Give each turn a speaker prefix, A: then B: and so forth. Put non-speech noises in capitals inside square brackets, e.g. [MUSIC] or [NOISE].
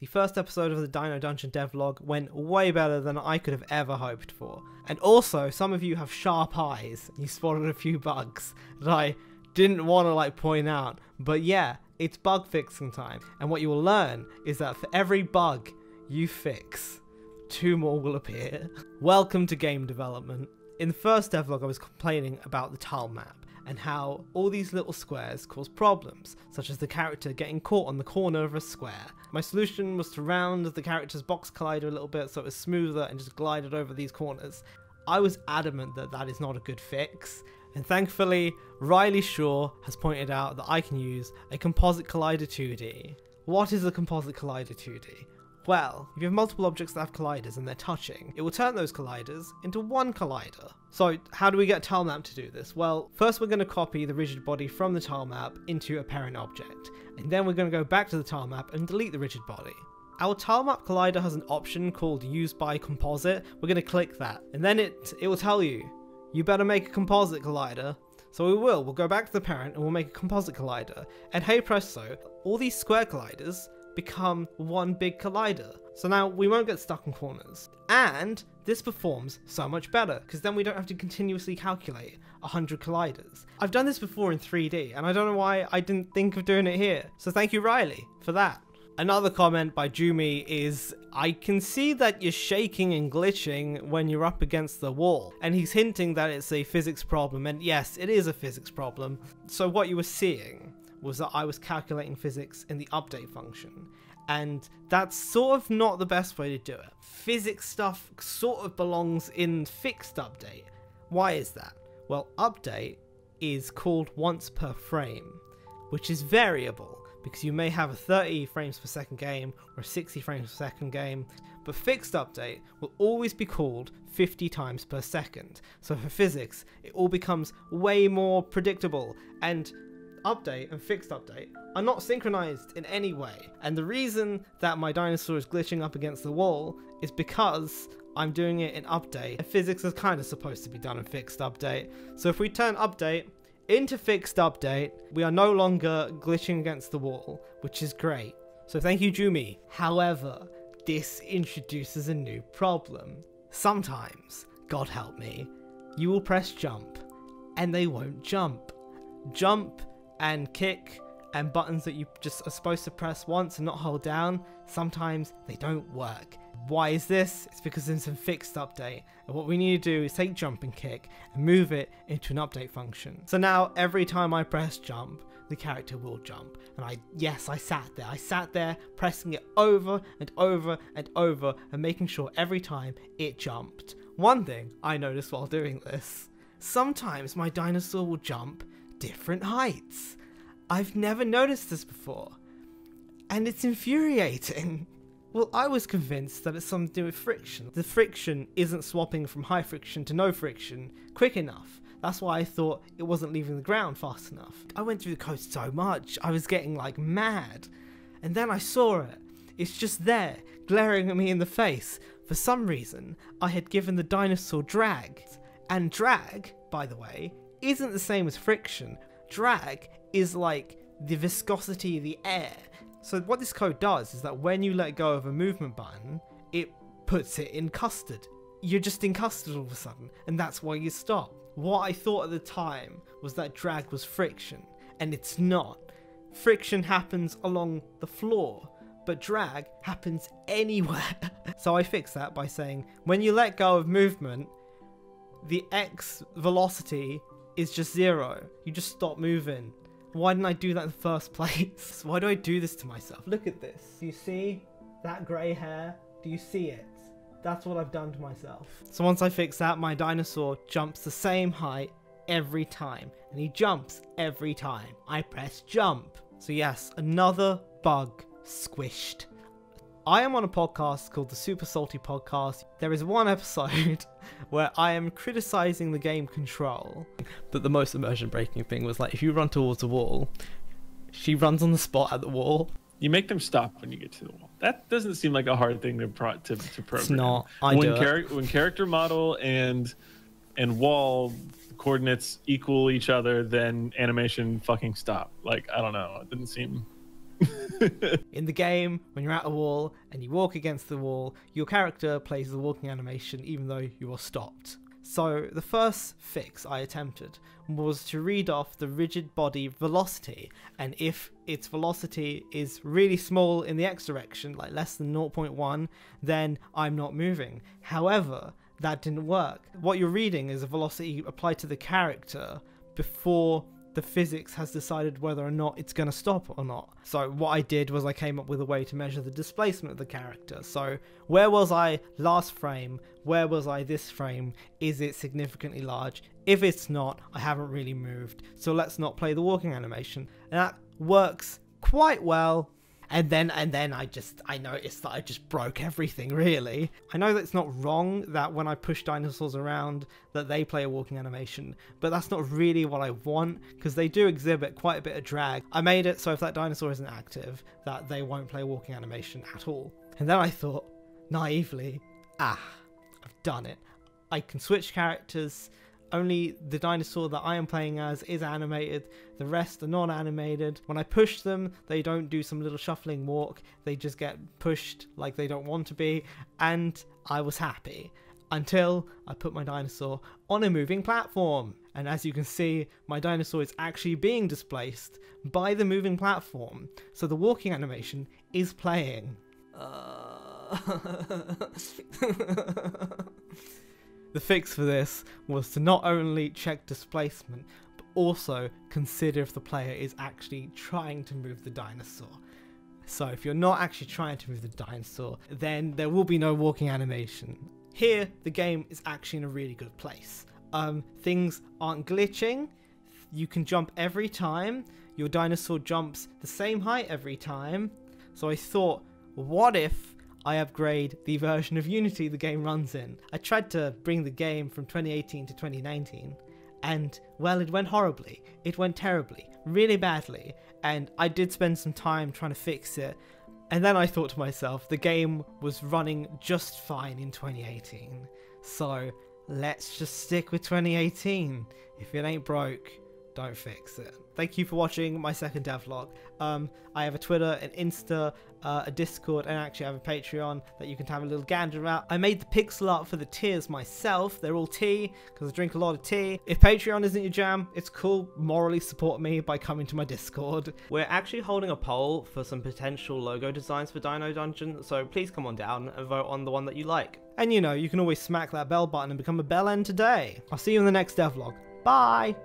A: The first episode of the Dino Dungeon devlog went way better than I could have ever hoped for. And also, some of you have sharp eyes. You spotted a few bugs that I didn't want to like point out. But yeah, it's bug fixing time. And what you will learn is that for every bug you fix, two more will appear. [LAUGHS] Welcome to game development. In the first devlog I was complaining about the tile map and how all these little squares cause problems, such as the character getting caught on the corner of a square. My solution was to round the character's box collider a little bit so it was smoother and just glided over these corners. I was adamant that that is not a good fix, and thankfully, Riley Shaw has pointed out that I can use a Composite Collider 2D. What is a Composite Collider 2D? Well, if you have multiple objects that have colliders and they're touching, it will turn those colliders into one collider. So how do we get tile map to do this? Well, first we're going to copy the rigid body from the tile map into a parent object, and then we're going to go back to the tile map and delete the rigid body. Our tilemap collider has an option called use by composite. We're going to click that, and then it, it will tell you, you better make a composite collider. So we will, we'll go back to the parent and we'll make a composite collider. And hey presto, all these square colliders become one big collider. So now we won't get stuck in corners. And this performs so much better because then we don't have to continuously calculate 100 colliders. I've done this before in 3D and I don't know why I didn't think of doing it here. So thank you Riley for that. Another comment by Jumi is, I can see that you're shaking and glitching when you're up against the wall. And he's hinting that it's a physics problem, and yes, it is a physics problem. So what you were seeing was that I was calculating physics in the update function. And that's sort of not the best way to do it. Physics stuff sort of belongs in fixed update. Why is that? Well, update is called once per frame, which is variable because you may have a 30 frames per second game or a 60 frames per second game, but fixed update will always be called 50 times per second. So for physics, it all becomes way more predictable and update and fixed update are not synchronized in any way. And the reason that my dinosaur is glitching up against the wall is because I'm doing it in update. And physics is kind of supposed to be done in fixed update. So if we turn update into fixed update, we are no longer glitching against the wall, which is great. So thank you Jumi. However, this introduces a new problem. Sometimes, God help me, you will press jump and they won't jump. Jump and kick and buttons that you just are supposed to press once and not hold down, sometimes they don't work. Why is this? It's because there's some fixed update. And what we need to do is take jump and kick and move it into an update function. So now every time I press jump, the character will jump. And I, yes, I sat there. I sat there pressing it over and over and over and making sure every time it jumped. One thing I noticed while doing this, sometimes my dinosaur will jump different heights. I've never noticed this before. And it's infuriating. [LAUGHS] Well, I was convinced that it's something to do with friction. The friction isn't swapping from high friction to no friction quick enough. That's why I thought it wasn't leaving the ground fast enough. I went through the code so much, I was getting like mad. And then I saw it. It's just there, glaring at me in the face. For some reason, I had given the dinosaur drag. And drag, by the way, isn't the same as friction. Drag is like the viscosity of the air. So what this code does is that when you let go of a movement button, it puts it in custard. You're just in custard all of a sudden, and that's why you stop. What I thought at the time was that drag was friction, and it's not. Friction happens along the floor, but drag happens anywhere. [LAUGHS] so I fixed that by saying when you let go of movement, the x velocity is just zero. You just stop moving. Why didn't I do that in the first [LAUGHS] place? Why do I do this to myself? Look at this. Do you see that grey hair? Do you see it? That's what I've done to myself. So once I fix that, my dinosaur jumps the same height every time. And he jumps every time. I press jump. So yes, another bug squished. I am on a podcast called the Super Salty Podcast. There is one [LAUGHS] episode where I am criticizing the game control. But the most immersion breaking thing was like if you run towards a wall, she runs on the spot at the wall.
B: You make them stop when you get to the wall. That doesn't seem like a hard thing to pro- to, to program.
A: It's not. I
B: when
A: do
B: char- when character model and and wall coordinates equal each other, then animation fucking stop. Like I don't know. It didn't seem [LAUGHS]
A: In the game, when you're at a wall and you walk against the wall, your character plays the walking animation even though you are stopped. So, the first fix I attempted was to read off the rigid body velocity, and if its velocity is really small in the x direction, like less than 0.1, then I'm not moving. However, that didn't work. What you're reading is a velocity applied to the character before the physics has decided whether or not it's going to stop or not. So what I did was I came up with a way to measure the displacement of the character. So where was I last frame? Where was I this frame? Is it significantly large? If it's not, I haven't really moved. So let's not play the walking animation. And that works quite well and then and then I just I noticed that I just broke everything really. I know that it's not wrong that when I push dinosaurs around that they play a walking animation, but that's not really what I want because they do exhibit quite a bit of drag. I made it so if that dinosaur isn't active that they won't play a walking animation at all. And then I thought naively, ah, I've done it. I can switch characters only the dinosaur that I am playing as is animated, the rest are non animated. When I push them, they don't do some little shuffling walk, they just get pushed like they don't want to be, and I was happy until I put my dinosaur on a moving platform. And as you can see, my dinosaur is actually being displaced by the moving platform, so the walking animation is playing. Uh... [LAUGHS] [LAUGHS] The fix for this was to not only check displacement, but also consider if the player is actually trying to move the dinosaur. So if you're not actually trying to move the dinosaur, then there will be no walking animation. Here, the game is actually in a really good place. Um, things aren't glitching, you can jump every time, your dinosaur jumps the same height every time. So I thought, what if I upgrade the version of Unity the game runs in. I tried to bring the game from 2018 to 2019, and well, it went horribly. It went terribly, really badly, and I did spend some time trying to fix it. And then I thought to myself, the game was running just fine in 2018, so let's just stick with 2018. If it ain't broke, don't fix it. Thank you for watching my second devlog. Um, I have a Twitter, an Insta, uh, a Discord, and actually I have a Patreon that you can have a little gander at. I made the pixel art for the tiers myself. They're all tea because I drink a lot of tea. If Patreon isn't your jam, it's cool. Morally support me by coming to my Discord.
C: We're actually holding a poll for some potential logo designs for Dino Dungeon, so please come on down and vote on the one that you like.
A: And you know, you can always smack that bell button and become a bell end today. I'll see you in the next devlog. Bye!